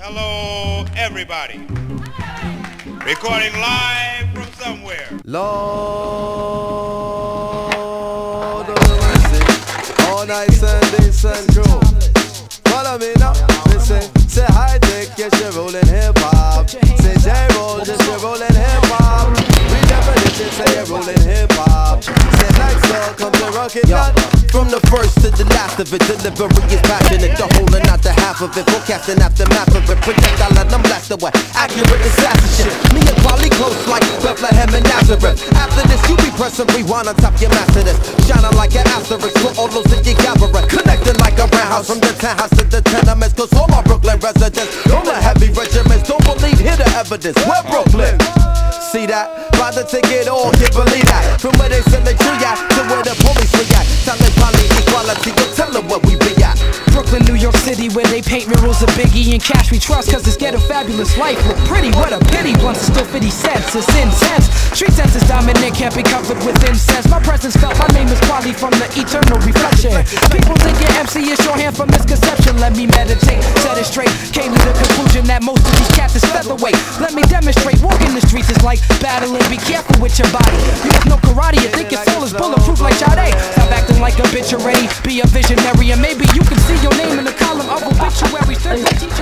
Hello, everybody. Recording live from somewhere. Lord, oh, all nice and decent crew. Follow me now. Listen, say hi, take yes, you're rolling hip hop. Say J roll, just you're rolling hip hop. We definition say you're rolling hip hop. Say like so, come to rock it out. From the first of it, delivery is passionate. The whole and not the half of it. Forecasting aftermath of it. Projectile and I'm blasted with accurate assassin shit. Me and Kweli close like Bethlehem and Nazareth. After this, you be pressing rewind on top your master this. Shining like an asterisk for all those that you gathering. Connecting like a roundhouse from the townhouse to the tenements. Cause all my Brooklyn residents, all the heavy regiments, don't believe, hear the evidence. We're Brooklyn. See that? Buy the ticket or can't believe that. From where they send the tree at to where the police react. Silent poly equality, go tell them what we be at. Brooklyn, New York City, where they paint murals of Biggie and Cash we trust, cause it's get a fabulous life. Look pretty, what a pity. Blunts are still 50 cents, it's intense. Street sense is dominant, can't be covered with incense. My presence felt, my name is Kweli from the eternal reflection. People think your MC is shorthand for misconception. Let me meditate, set it straight. Came to the conclusion that most of these cats is featherweight. Let me demonstrate, walking the streets is like battling. Be careful with your body. You have no karate, you think your soul is bulletproof like Sade like a bitch already. Be a visionary, and maybe you can see your name in the column of obituaries.